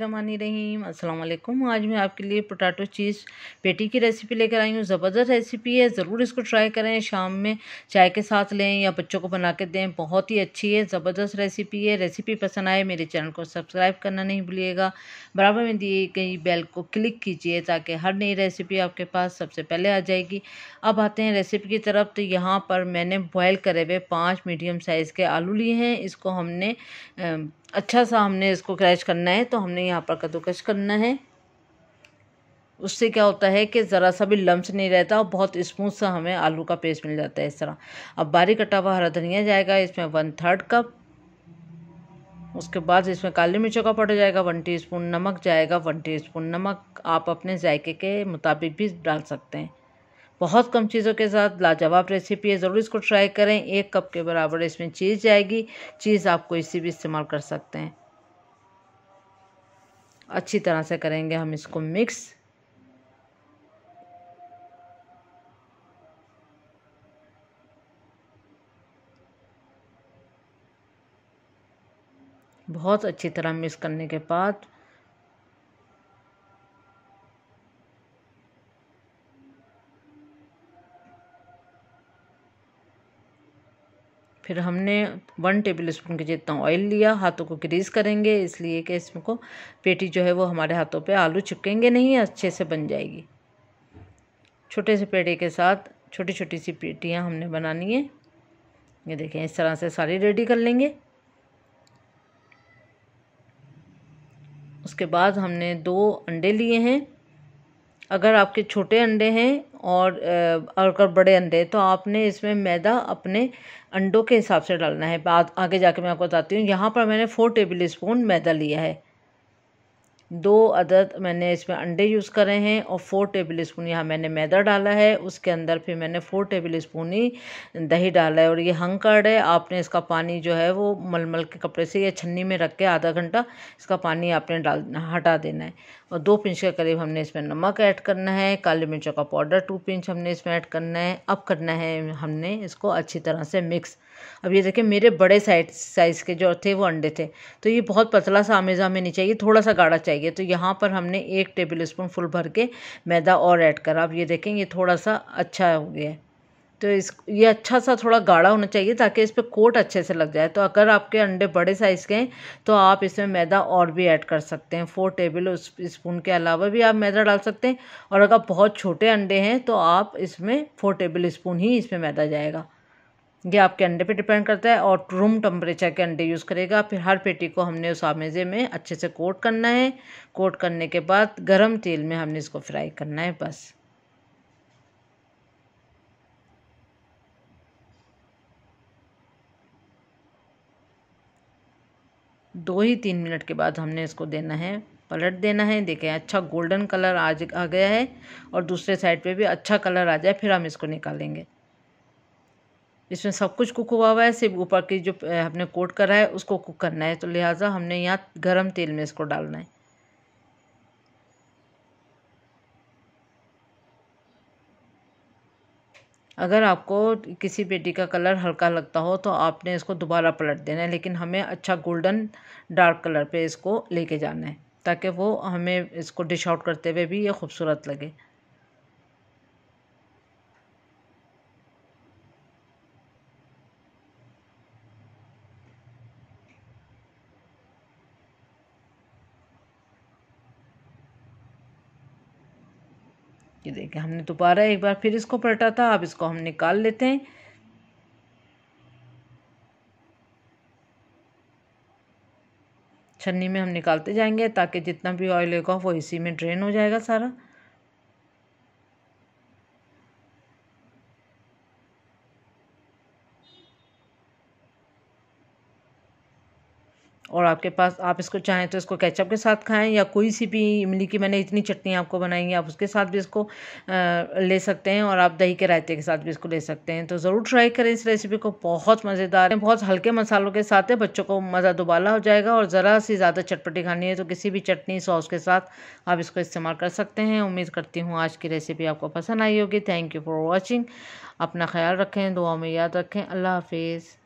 रहीम अस्सलाम आज मैं आपके लिए पोटैटो चीज़ पेटी की रेसिपी लेकर आई हूँ। ज़बरदस्त रेसिपी है, ज़रूर इसको ट्राई करें। शाम में चाय के साथ लें या बच्चों को बना के दें। बहुत ही अच्छी है, ज़बरदस्त रेसिपी है। रेसिपी पसंद आए मेरे चैनल को सब्सक्राइब करना नहीं भूलिएगा। बराबर में दिए गई बेल को क्लिक कीजिए ताकि हर नई रेसिपी आपके पास सबसे पहले आ जाएगी। अब आते हैं रेसिपी की तरफ़। तो यहाँ पर मैंने बॉयल करे हुए पाँच मीडियम साइज़ के आलू लिए हैं। इसको हमने अच्छा सा हमने इसको क्रैश करना है तो हमने यहाँ पर कद्दूकश करना है। उससे क्या होता है कि ज़रा सा भी लम्स नहीं रहता और बहुत स्मूथ सा हमें आलू का पेस्ट मिल जाता है इस तरह। अब बारीक कटा हुआ हरा धनिया जाएगा, इसमें वन थर्ड कप उसके बाद इसमें काली मिर्चों का पाउडर जाएगा वन टीस्पून नमक जाएगा वन टीस्पून नमक। आप अपने जायके के मुताबिक भी डाल सकते हैं। बहुत कम चीज़ों के साथ लाजवाब रेसिपी है, ज़रूर इसको ट्राई करें। एक कप के बराबर इसमें चीज़ जाएगी। चीज़ आप कोई सी भी इस्तेमाल कर सकते हैं। अच्छी तरह से करेंगे हम इसको मिक्स बहुत अच्छी तरह मिक्स करने के बाद फिर हमने वन टेबल स्पून के जितना ऑयल लिया, हाथों को ग्रीस करेंगे, इसलिए कि इसमें को पेटी जो है वो हमारे हाथों पे आलू चिपकेंगे नहीं, अच्छे से बन जाएगी। छोटे से पेटी के साथ छोटी छोटी सी पेटियाँ हमने बनानी है। ये देखें, इस तरह से सारी रेडी कर लेंगे। उसके बाद हमने दो अंडे लिए हैं। अगर आपके छोटे अंडे हैं और अगर बड़े अंडे तो आपने इसमें मैदा अपने अंडों के हिसाब से डालना है। बाद आगे जाके मैं आपको बताती हूँ। यहाँ पर मैंने फ़ोर टेबल स्पून मैदा लिया है। दो अदद मैंने इसमें अंडे यूज़ करे हैं और फोर टेबल स्पून यहाँ मैंने मैदा डाला है। उसके अंदर फिर मैंने फोर टेबल स्पून ही दही डाला है और ये हंग कर्ड है। आपने इसका पानी जो है वो मलमल के कपड़े से या छन्नी में रख के आधा घंटा इसका पानी आपने डाल, हटा देना है। और दो पिंच के करीब हमने इसमें नमक ऐड करना है। काली मिर्चों का पाउडर टू पिंच हमने इसमें ऐड करना है। अब करना है हमने इसको अच्छी तरह से मिक्स अब ये देखिए मेरे बड़े साइज़, साइज़ के जो थे, वो अंडे थे। तो ये बहुत पतला सा आमेज़ा में नहीं चाहिए थोड़ा सा गाढ़ा चाहिए। तो यहाँ पर हमने एक टेबल स्पून फुल भर के मैदा और ऐड करा। अब ये देखें, ये थोड़ा सा अच्छा हो गया तो इस, ये अच्छा सा थोड़ा गाढ़ा होना चाहिए ताकि इस पर कोट अच्छे से लग जाए। तो अगर आपके अंडे बड़े साइज़ के हैं तो आप इसमें मैदा और भी ऐड कर सकते हैं। फोर टेबल स्पून के अलावा भी आप मैदा डाल सकते हैं। और अगर बहुत छोटे अंडे हैं तो आप इसमें फोर टेबल स्पून ही इसमें मैदा जाएगा। ये आपके अंडे पे डिपेंड करता है और रूम टेम्परेचर के अंडे यूज़ करेगा। फिर हर पेटी को हमने उस आमेज़े में अच्छे से कोट करना है। कोट करने के बाद गरम तेल में हमने इसको फ्राई करना है, बस। दो ही तीन मिनट के बाद हमने इसको देना है, पलट देना है। देखें अच्छा गोल्डन कलर आज आ गया है और दूसरे साइड पे भी अच्छा कलर आ जाए, फिर हम इसको निकालेंगे। इसमें सब कुछ कुक हुआ हुआ है, सिर्फ़ ऊपर की जो हमने कोट करा है, उसको कुक करना है। तो लिहाजा हमने यहाँ गरम तेल में इसको डालना है। अगर आपको किसी पेटी का कलर हल्का लगता हो तो आपने इसको दोबारा पलट देना है, लेकिन हमें अच्छा गोल्डन डार्क कलर पे इसको लेके जाना है, ताकि वो हमें इसको डिश आउट करते हुए भी ये खूबसूरत लगे। ये देखिए, हमने दोबारा एक बार फिर इसको पलटा था, अब इसको हम निकाल लेते हैं। छन्नी में हम निकालते जाएँगे ताकि जितना भी ऑयल होगा वो इसी में ड्रेन हो जाएगा सारा। और आपके पास, आप इसको चाहें तो इसको केचप के साथ खाएँ या कोई सी भी इमली की मैंने इतनी चटनी आपको बनाई है, आप उसके साथ भी इसको ले सकते हैं और आप दही के रायते के साथ भी इसको ले सकते हैं। तो ज़रूर ट्राई करें इस रेसिपी को, बहुत मज़ेदार है, बहुत हल्के मसालों के साथ है, बच्चों को मज़ा दोबाला हो जाएगा और ज़रा सी ज़्यादा चटपटी खानी है तो किसी भी चटनी सॉस के साथ आप इसको इस्तेमाल कर सकते हैं। उम्मीद करती हूँ आज की रेसिपी आपको पसंद आई होगी। थैंक यू फॉर वॉचिंग अपना ख्याल रखें दुआ में याद रखें। अल्लाह हाफिज़।